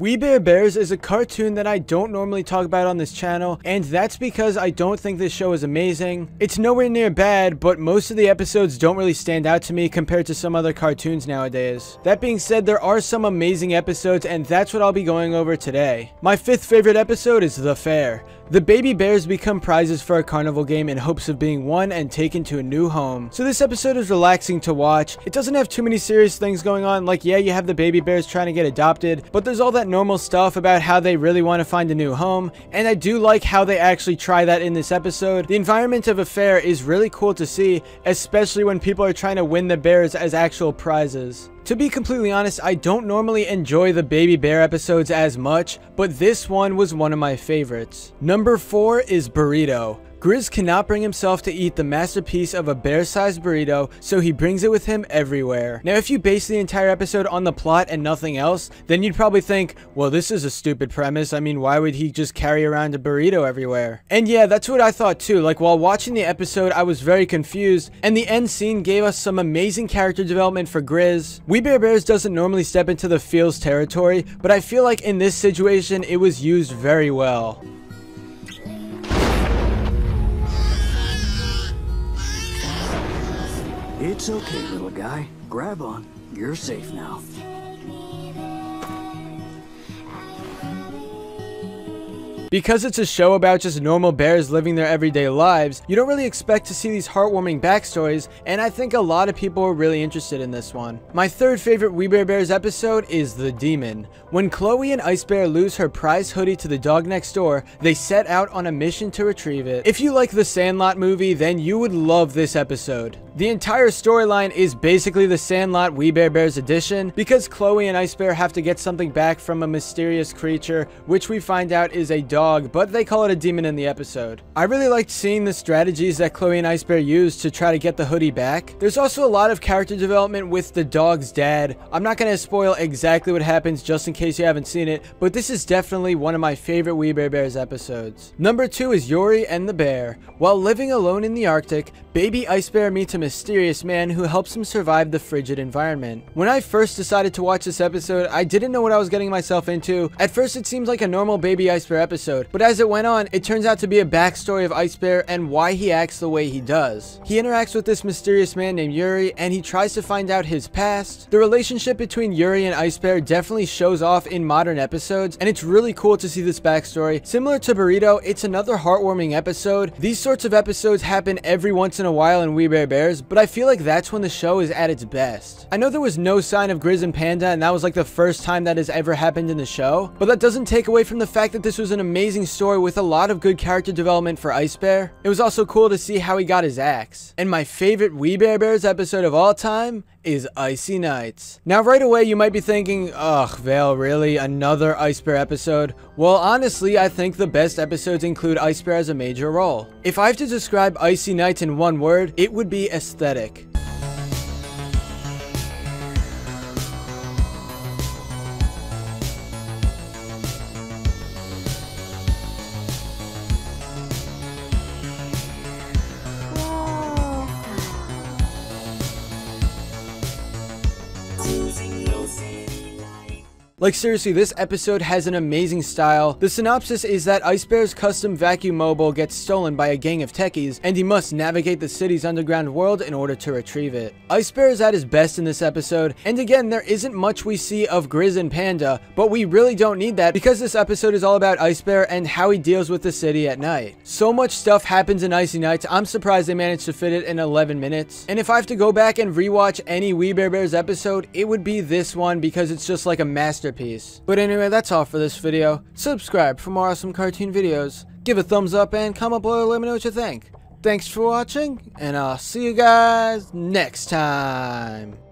We Bare Bears is a cartoon that I don't normally talk about on this channel, and that's because I don't think this show is amazing. It's nowhere near bad, but most of the episodes don't really stand out to me compared to some other cartoons nowadays. That being said, there are some amazing episodes, and that's what I'll be going over today. My fifth favorite episode is The Fair. The baby bears become prizes for a carnival game in hopes of being won and taken to a new home. So this episode is relaxing to watch. It doesn't have too many serious things going on, like yeah, you have the baby bears trying to get adopted, but there's all that normal stuff about how they really want to find a new home, and I do like how they actually try that in this episode. The environment of a fair is really cool to see, especially when people are trying to win the bears as actual prizes. To be completely honest, I don't normally enjoy the Baby Bear episodes as much, but this one was one of my favorites. Number 4 is Burrito. Grizz cannot bring himself to eat the masterpiece of a bear-sized burrito, so he brings it with him everywhere. Now, if you base the entire episode on the plot and nothing else, then you'd probably think, well, this is a stupid premise. I mean, why would he just carry around a burrito everywhere? And yeah, that's what I thought too. Like, while watching the episode, I was very confused, and the end scene gave us some amazing character development for Grizz. We Bare Bears doesn't normally step into the feels territory, but I feel like in this situation, it was used very well. It's okay, little guy. Grab on. You're safe now. Because it's a show about just normal bears living their everyday lives, you don't really expect to see these heartwarming backstories, and I think a lot of people are really interested in this one. My third favorite We Bare Bears episode is The Demon. When Chloe and Ice Bear lose her prize hoodie to the dog next door, they set out on a mission to retrieve it. If you like the Sandlot movie, then you would love this episode. The entire storyline is basically the Sandlot We Bare Bears edition, because Chloe and Ice Bear have to get something back from a mysterious creature, which we find out is a dog, but they call it a demon in the episode. I really liked seeing the strategies that Chloe and Ice Bear used to try to get the hoodie back. There's also a lot of character development with the dog's dad. I'm not going to spoil exactly what happens just in case you haven't seen it, but this is definitely one of my favorite We Bare Bears episodes. Number 2 is Yuri and the Bear. While living alone in the Arctic, baby Ice Bear meets a mysterious man who helps him survive the frigid environment. When I first decided to watch this episode, I didn't know what I was getting myself into. At first it seemed like a normal baby Ice Bear episode, but as it went on, it turns out to be a backstory of Ice Bear and why he acts the way he does. He interacts with this mysterious man named Yuri and he tries to find out his past. The relationship between Yuri and Ice Bear definitely shows off in modern episodes and it's really cool to see this backstory. Similar to Burrito, it's another heartwarming episode. These sorts of episodes happen every once in a while in We Bare Bears, but I feel like that's when the show is at its best. I know there was no sign of Grizz and Panda and that was like the first time that has ever happened in the show, but that doesn't take away from the fact that this was an amazing story with a lot of good character development for Ice Bear. It was also cool to see how he got his axe. And my favorite We Bare Bears episode of all time is Icy Nights. Now right away you might be thinking, ugh Vail, really? Another Ice Bear episode? Well honestly, I think the best episodes include Ice Bear as a major role. If I have to describe Icy Nights in one word, it would be aesthetic. Like seriously, this episode has an amazing style. The synopsis is that Ice Bear's custom vacuum mobile gets stolen by a gang of techies, and he must navigate the city's underground world in order to retrieve it. Ice Bear is at his best in this episode, and again, there isn't much we see of Grizz and Panda, but we really don't need that because this episode is all about Ice Bear and how he deals with the city at night. So much stuff happens in Icy Nights, I'm surprised they managed to fit it in 11 minutes. And if I have to go back and rewatch any We Bare Bears episode, it would be this one because it's just like a masterpiece masterpiece. But anyway, that's all for this video. Subscribe for more awesome cartoon videos. Give a thumbs up and comment below let me know what you think. Thanks for watching, and I'll see you guys next time.